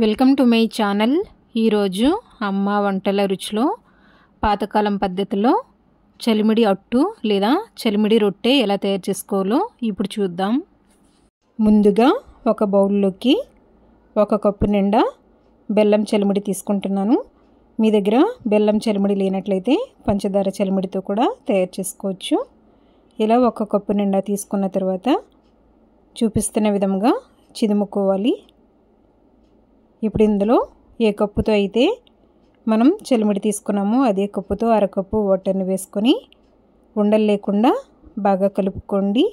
Welcome to my channel. ఈరోజు అమ్మ వంటల రుచిలో పాతకాలం పద్ధతిలో చలిమిడి అట్టు లేదా చలిమిడి రొట్టె ఎలా తయారు చేసుకోవాలో ఇప్పుడు చూద్దాం. ముందుగా ఒక బౌల్లోకి ఒక కప్పు నిండా బెల్లం చలిమిడి తీసుకుంటున్నాను. మీ దగ్గర బెల్లం చలిమిడి లేనట్లయితే పంచదార చలిమిడితో కూడా తయారు చేసుకోవచ్చు. ఇలా ఒక కప్పు నిండా తీసుకున్న తర్వాత చూపిస్తున్న విధంగా చిదుముకోవాలి. ఇప్పుడు ఇందులో ఏ కప్పుతో అయితే మనం చెలిమిడి తీసుకున్నామో అదే కప్పుతో అరకప్పు వాటర్ని వేసుకొని ఉండలు లేకుండా బాగా కలుపుకోండి.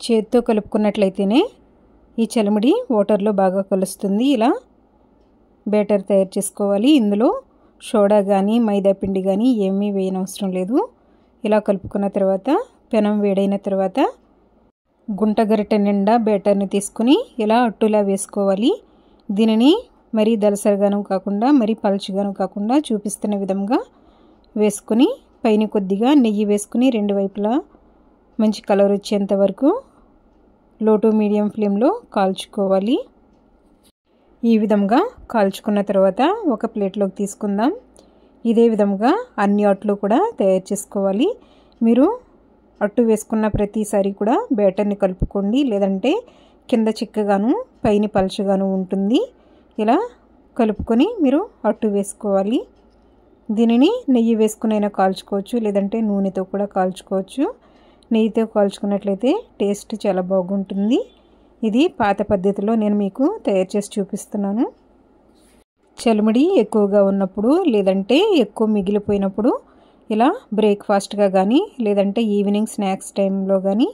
చేతితో కలుపుకున్నట్లయితేనే ఈ చలిమిడి వాటర్లో బాగా కలుస్తుంది. ఇలా బేటర్ తయారు చేసుకోవాలి. ఇందులో సోడా కానీ మైదా పిండి కానీ ఏమీ వేయనవసరం లేదు. ఇలా కలుపుకున్న తర్వాత పెనం వేడైన తర్వాత గుంట గరిటె నిండా బేటర్ని తీసుకుని ఇలా అట్టులా వేసుకోవాలి. దీనిని మరీ దలసరిగాను కాకుండా మరీ పలుచుగాను కాకుండా చూపిస్తున్న విధంగా వేసుకుని పైన కొద్దిగా నెయ్యి వేసుకుని రెండు వైపులా మంచి కలర్ వచ్చేంత వరకు లో టు మీడియం ఫ్లేమ్లో కాల్చుకోవాలి. ఈ విధంగా కాల్చుకున్న తర్వాత ఒక ప్లేట్లోకి తీసుకుందాం. ఇదే విధంగా అన్ని అట్లు కూడా తయారు చేసుకోవాలి. మీరు అట్టు వేసుకున్న ప్రతిసారి కూడా బ్యాటర్ని కలుపుకోండి. లేదంటే కింద చిక్కగాను పైన పలుచగాను ఉంటుంది. ఇలా కలుపుకొని మీరు అట్టు వేసుకోవాలి. దీనిని నెయ్యి వేసుకునైనా కాల్చుకోవచ్చు లేదంటే నూనెతో కూడా కాల్చుకోవచ్చు. నెయ్యితో కాల్చుకున్నట్లయితే టేస్ట్ చాలా బాగుంటుంది. ఇది పాత పద్ధతిలో నేను మీకు తయారు చేసి చూపిస్తున్నాను. చలిమిడి ఎక్కువగా ఉన్నప్పుడు లేదంటే ఎక్కువ మిగిలిపోయినప్పుడు ఇలా బ్రేక్ఫాస్ట్గా కానీ లేదంటే ఈవినింగ్ స్నాక్స్ టైంలో కానీ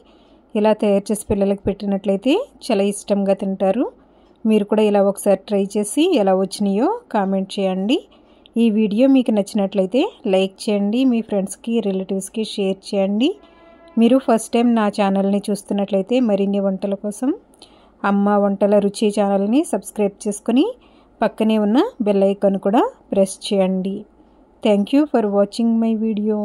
ఇలా తయారు చేసి పిల్లలకి పెట్టినట్లయితే చాలా ఇష్టంగా తింటారు. మీరు కూడా ఇలా ఒకసారి ట్రై చేసి ఎలా వచ్చినాయో కామెంట్ చేయండి. ఈ వీడియో మీకు నచ్చినట్లయితే లైక్ చేయండి మీ ఫ్రెండ్స్కి రిలేటివ్స్కి షేర్ చేయండి. మీరు ఫస్ట్ టైం నా ఛానల్ని చూస్తున్నట్లయితే మరిన్ని వంటల కోసం అమ్మ వంటల రుచి ఛానల్ని సబ్స్క్రైబ్ చేసుకుని పక్కనే ఉన్న బెల్ ఐకాన్ కూడా ప్రెస్ చేయండి. Thank you for watching my video.